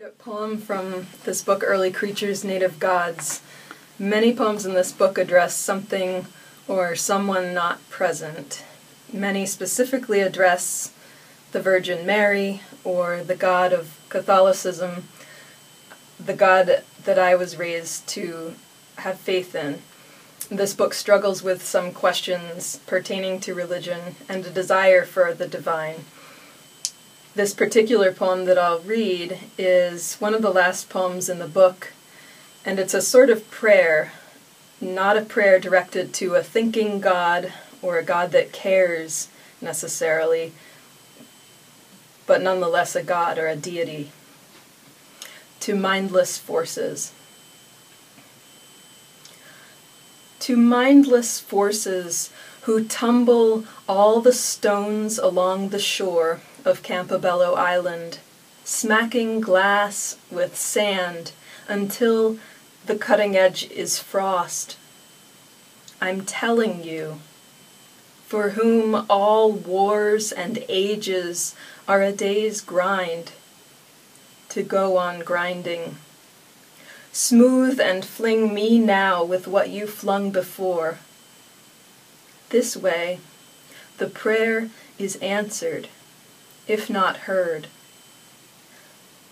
A poem from this book, Early Creatures, Native Gods. Many poems in this book address something or someone not present. Many specifically address the Virgin Mary or the God of Catholicism, the God that I was raised to have faith in. This book struggles with some questions pertaining to religion and a desire for the divine. This particular poem that I'll read is one of the last poems in the book, and it's a sort of prayer, not a prayer directed to a thinking God or a God that cares necessarily, but nonetheless a God or a deity. To mindless forces. To mindless forces who tumble all the stones along the shore of Campobello Island, smacking glass with sand until the cutting edge is frost. I'm telling you, for whom all wars and ages are a day's grind, to go on grinding. Smooth and fling me now with what you flung before. This way, the prayer is answered, if not heard.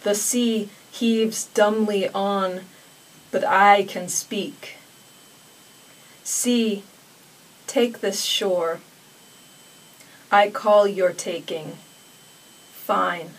The sea heaves dumbly on, but I can speak. Sea, take this shore. I call your taking. Fine.